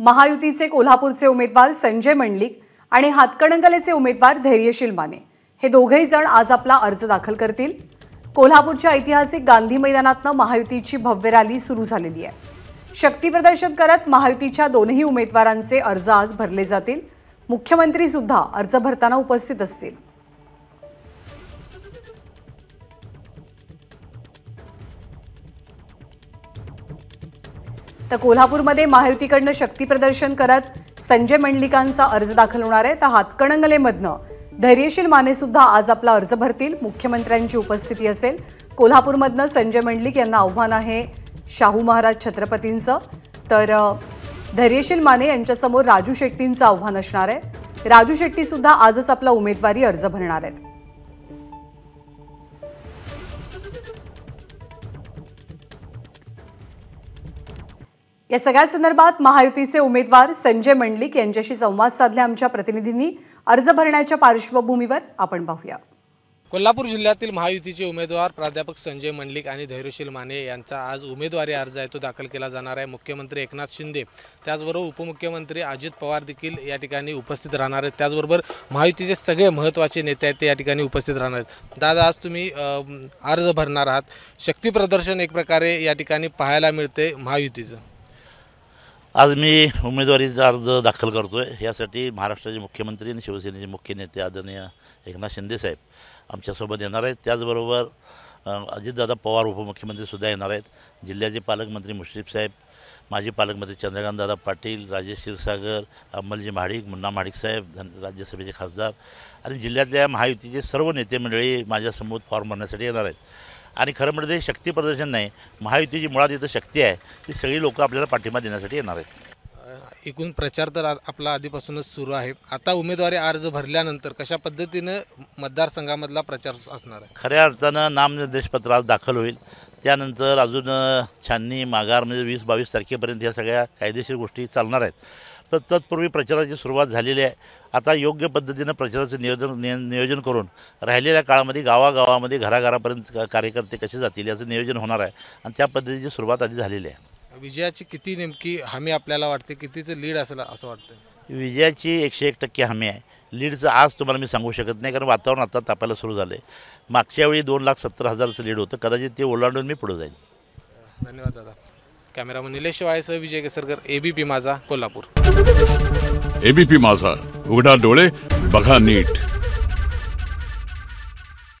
महायुतीचे कोल्हापूरचे उमेदवार संजय मंडलिक आणि हातकणंगलेचे उमेदवार धैर्यशील माने. हे दोघेही जण आज आपला अर्ज दाखल करतील. कोल्हापूरच्या ऐतिहासिक गांधी मैदानातनं महायुतीची भव्य रॅली सुरू झालेली आहे. शक्तीप्रदर्शन करत महायुतीच्या दोनही उमेदवारांचे अर्ज आज भरले जातील. मुख्यमंत्री सुद्धा अर्ज भरताना उपस्थित असतील. तर कोल्हापूरमध्ये महायुतीकडनं शक्तीप्रदर्शन करत संजय मंडलिकांचा अर्ज दाखल होणार आहे. तर हातकणंगलेमधनं धैर्यशील मानेसुद्धा आज आपला अर्ज भरतील. मुख्यमंत्र्यांची उपस्थिती असेल. कोल्हापूरमधनं संजय मंडलिक यांना आव्हान आहे शाहू महाराज छत्रपतींचं. तर धैर्यशील माने यांच्यासमोर राजू शेट्टींचं आव्हान असणार आहे. राजू शेट्टीसुद्धा आजच आपला उमेदवारी अर्ज भरणार आहेत. या सगळ्या संदर्भात महायुतीचे उमेदवार संजय मंडलिक यांच्याशी संवाद साधला आमच्या प्रतिनिधींनी. अर्ज भरण्याच्या पार्श्वभूमीवर आपण पाहूया. कोल्हापूर जिल्ह्यातील महायुतीचे उमेदवार प्राध्यापक संजय मंडलिक आणि धैर्यशील माने यांचा आज उमेदवारी अर्ज आहे तो दाखल केला जाणार आहे. मुख्यमंत्री एकनाथ शिंदे त्याचबरोबर उपमुख्यमंत्री अजित पवार देखील या ठिकाणी उपस्थित राहणार आहेत. त्याचबरोबर महायुतीचे सगळे महत्त्वाचे नेते आहेत ते या ठिकाणी उपस्थित राहणार आहेत. दादा आज तुम्ही अर्ज भरणार आहात. शक्तीप्रदर्शन एक प्रकारे या ठिकाणी पाहायला मिळते महायुतीचं. आज मी उमेदवारीचा अर्ज दाखल करतो आहे यासाठी महाराष्ट्राचे मुख्यमंत्री आणि शिवसेनेचे मुख्य नेते आदरणीय एकनाथ शिंदेसाहेब आमच्यासोबत येणार आहेत. त्याचबरोबर अजितदादा पवार उपमुख्यमंत्रीसुद्धा येणार आहेत. जिल्ह्याचे पालकमंत्री मुश्रीफ साहेब माजी पालकमंत्री चंद्रकांतदादा पाटील राजेश क्षीरसागर अंमलजी महाडिक मुन्ना महाडिक साहेब धन राज्यसभेचे खासदार आणि जिल्ह्यातल्या महायुतीचे सर्व नेते मंडळी माझ्यासमोर फॉर्म भरण्यासाठी येणार आहेत. आणि खरं म्हणजे ते शक्ती प्रदर्शन नाही. महायुतीची मुळात इथं शक्ती आहे. ती सगळी लोकं आपल्याला पाठिंबा देण्यासाठी येणार आहेत. एकूण प्रचार तर आपला आधीपासूनच सुरू आहे. आता उमेदवारी अर्ज भरल्यानंतर कशा पद्धतीनं मतदारसंघामधला प्रचार असणार आहे? खऱ्या अर्थानं नामनिर्देशपत्र आज दाखल होईल. त्यानंतर अजून छाननी माघार म्हणजे वीस बावीस तारखेपर्यंत ह्या सगळ्या कायदेशीर गोष्टी चालणार आहेत. तर तत्पूर्वी प्रचाराची सुरुवात झालेली आहे. आता योग्य पद्धतीनं प्रचाराचं नियोजन निय नियोजन करून राहिलेल्या काळामध्ये गावागावामध्ये घराघरापर्यंत कार्यकर्ते कसे जातील याचं नियोजन होणार आहे. आणि त्या पद्धतीची सुरुवात आधी झालेली आहे. विजयाची किती नेमकी हमी आपल्याला वाटते? कितीचं लीड असेल असं वाटतं विजयाची एकशे एक टक्के हमी आहे. लीडचं आज तुम्हाला मी सांगू शकत नाही कारण वातावरण आता तापायला सुरू झालं आहे मागच्या वेळी दोन लाख सत्तर हजारचं लीड होतं. कदाचित ते ओलांडून मी पुढे जाईल धन्यवाद दादा. कॅमेरामन निलेश शिवायसह विजय केसरकर एबीपी माझा कोल्हापूर. एबीपी माझा उघडा डोळे बघा नीट.